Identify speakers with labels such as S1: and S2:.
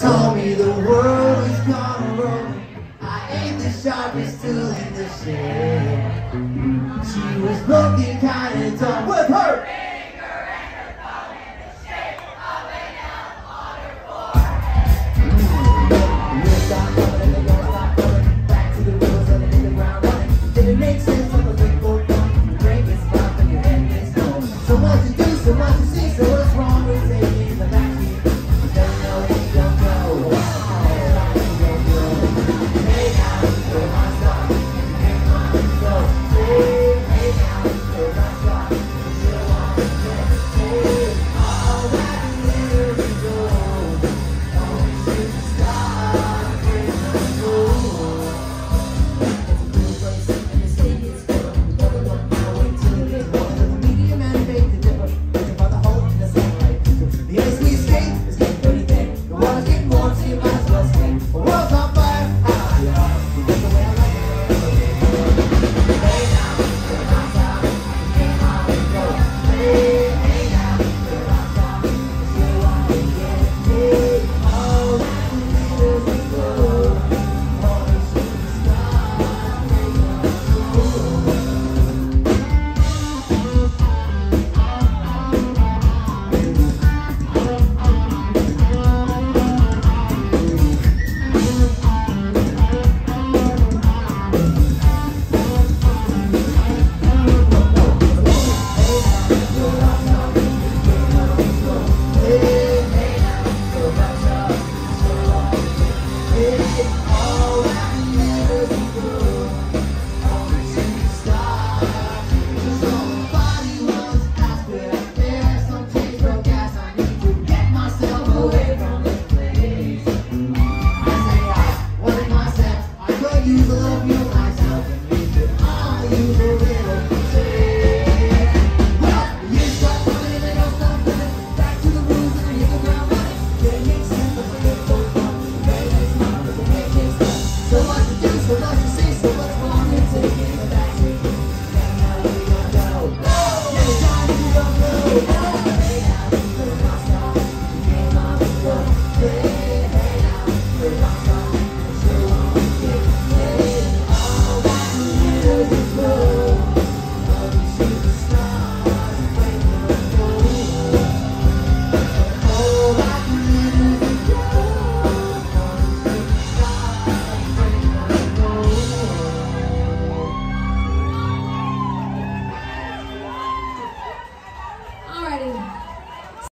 S1: Told me the world was gonna roll. I ain't the sharpest tool in the shed. She was looking kinda dumb with her